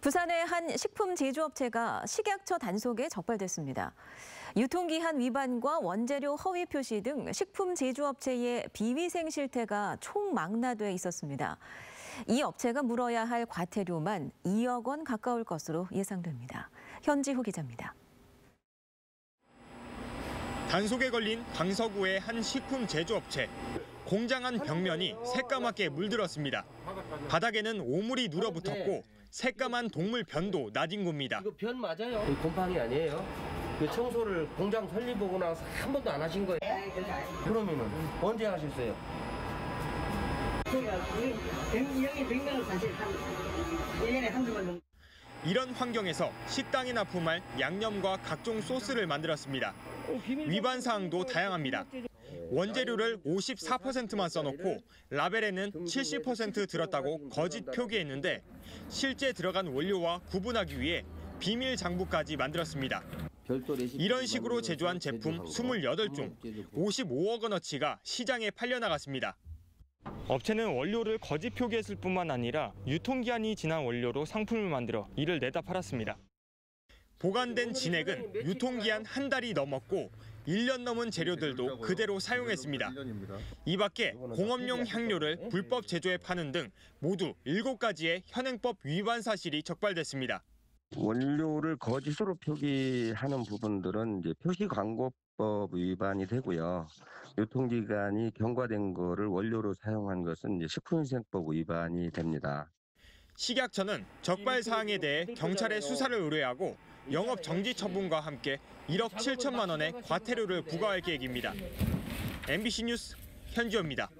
부산의 한 식품 제조업체가 식약처 단속에 적발됐습니다. 유통기한 위반과 원재료 허위 표시 등 식품 제조업체의 비위생 실태가 총망라돼 있었습니다. 이 업체가 물어야 할 과태료만 2억 원 가까울 것으로 예상됩니다. 현지호 기자입니다. 단속에 걸린 광서구의 한 식품 제조업체. 공장 안 벽면이 새까맣게 물들었습니다. 바닥에는 오물이 눌어붙었고 새까만 동물 변도 나진 겁니다. 이거 변 맞아요? 이 곰팡이 아니에요? 그 청소를 공장 설립하고 나서 한 번도 안 하신 거예요? 그러면은 언제 하셨어요? 영이 100명은 사실 한 1년에 한두 번 정도. 이런 환경에서 식당에 납품할 양념과 각종 소스를 만들었습니다. 위반 사항도 다양합니다. 원재료를 54%만 써놓고 라벨에는 70% 들었다고 거짓 표기했는데 실제 들어간 원료와 구분하기 위해 비밀 장부까지 만들었습니다. 이런 식으로 제조한 제품 28종, 55억 원어치가 시장에 팔려나갔습니다. 업체는 원료를 거짓 표기했을 뿐만 아니라 유통기한이 지난 원료로 상품을 만들어 이를 내다 팔았습니다. 보관된 진액은 유통기한 한 달이 넘었고 1년 넘은 재료들도 그대로 사용했습니다. 이 밖에 공업용 향료를 불법 제조해 파는 등 모두 7가지의 현행법 위반 사실이 적발됐습니다. 원료를 거짓으로 표기하는 부분들은 이제 표시 광고법 위반이 되고요. 유통기간이 경과된 거를 원료로 사용한 것은 이제 식품위생법 위반이 됩니다. 식약처는 적발 사항에 대해 경찰에 수사를 의뢰하고 영업 정지 처분과 함께 1억 7천만 원의 과태료를 부과할 계획입니다. MBC 뉴스 현지호입니다.